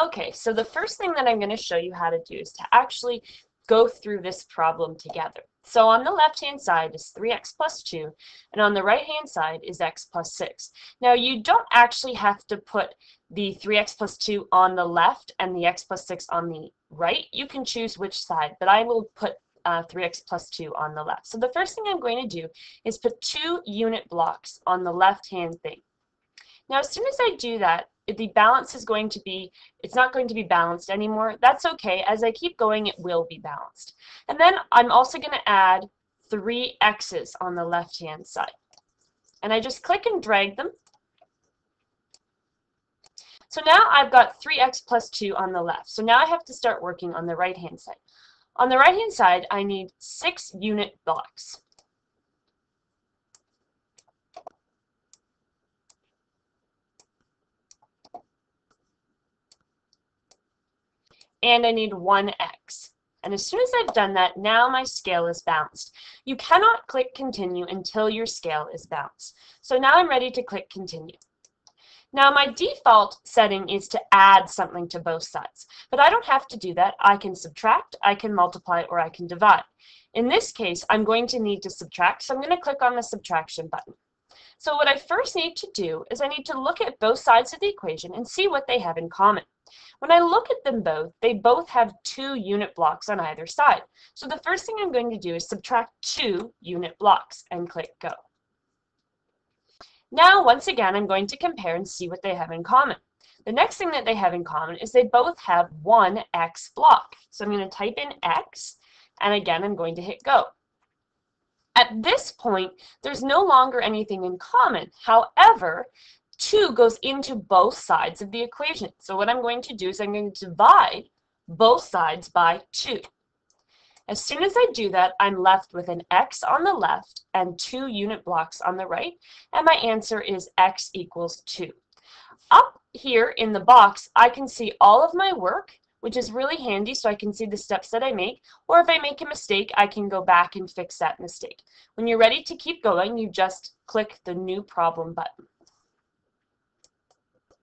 Okay, so the first thing that I'm going to show you how to do is to actually go through this problem together. So on the left-hand side is 3x plus 2, and on the right-hand side is x plus 6. Now you don't actually have to put the 3x plus 2 on the left and the x plus 6 on the right. You can choose which side, but I will put uh, 3x plus 2 on the left. So the first thing I'm going to do is put two unit blocks on the left-hand thing. Now as soon as I do that, the balance is going to be, it's not going to be balanced anymore. That's okay. As I keep going, it will be balanced. And then I'm also going to add three x's on the left-hand side. And I just click and drag them. So now I've got 3x plus 2 on the left. So now I have to start working on the right-hand side. On the right-hand side, I need six unit blocks. And I need one x. And as soon as I've done that, now my scale is balanced. You cannot click continue until your scale is balanced. So now I'm ready to click continue. Now my default setting is to add something to both sides, but I don't have to do that. I can subtract, I can multiply, or I can divide. In this case, I'm going to need to subtract, so I'm going to click on the subtraction button. So what I first need to do is I need to look at both sides of the equation and see what they have in common. When I look at them both, they both have two unit blocks on either side. So the first thing I'm going to do is subtract two unit blocks and click go. Now, once again, I'm going to compare and see what they have in common. The next thing that they have in common is they both have one x block. So I'm going to type in x, and again, I'm going to hit go. At this point, there's no longer anything in common. However, 2 goes into both sides of the equation. So what I'm going to do is I'm going to divide both sides by 2. As soon as I do that, I'm left with an x on the left and two unit blocks on the right, and my answer is x equals 2. Up here in the box, I can see all of my work, which is really handy so I can see the steps that I make, or if I make a mistake, I can go back and fix that mistake. When you're ready to keep going, you just click the New Problem button.